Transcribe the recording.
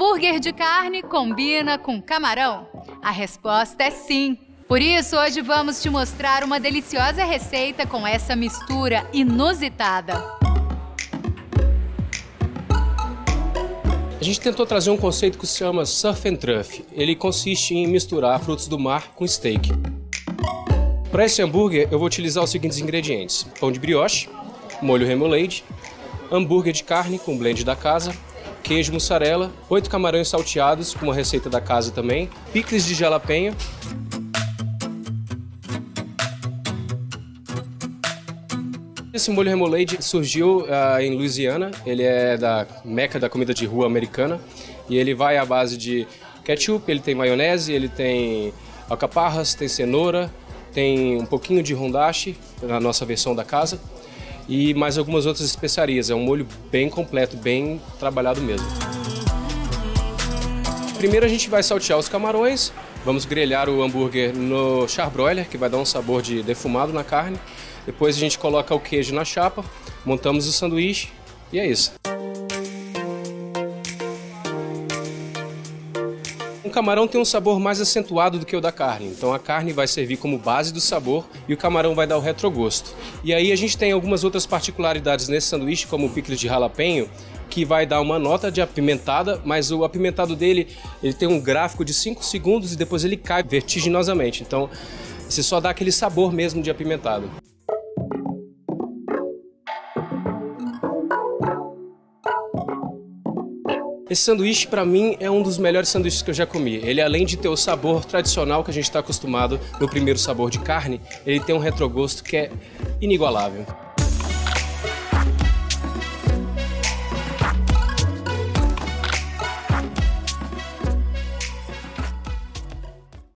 Hambúrguer de carne combina com camarão? A resposta é sim. Por isso, hoje vamos te mostrar uma deliciosa receita com essa mistura inusitada. A gente tentou trazer um conceito que se chama surf and truff. Ele consiste em misturar frutos do mar com steak. Para esse hambúrguer, eu vou utilizar os seguintes ingredientes: pão de brioche, molho remoulade, hambúrguer de carne com blend da casa, queijo mussarela, oito camarões salteados com uma receita da casa também, picles de jalapeno, Esse molho remoulade surgiu uh, em Louisiana, ele é da meca da comida de rua americana. E ele vai à base de ketchup, ele tem maionese, ele tem alcaparras, tem cenoura, tem um pouquinho de rondache na nossa versão da casa e mais algumas outras especiarias. É um molho bem completo, bem trabalhado mesmo. Primeiro a gente vai saltear os camarões, vamos grelhar o hambúrguer no charbroiler, que vai dar um sabor de defumado na carne. Depois a gente coloca o queijo na chapa, montamos o sanduíche e é isso. O camarão tem um sabor mais acentuado do que o da carne, então a carne vai servir como base do sabor e o camarão vai dar o retrogosto. E aí a gente tem algumas outras particularidades nesse sanduíche, como o picles de jalapeno, que vai dar uma nota de apimentada, mas o apimentado dele ele tem um gráfico de 5 segundos e depois ele cai vertiginosamente. Então você só dá aquele sabor mesmo de apimentado. Esse sanduíche, para mim, é um dos melhores sanduíches que eu já comi. Ele, além de ter o sabor tradicional que a gente está acostumado no primeiro sabor de carne, ele tem um retrogosto que é inigualável.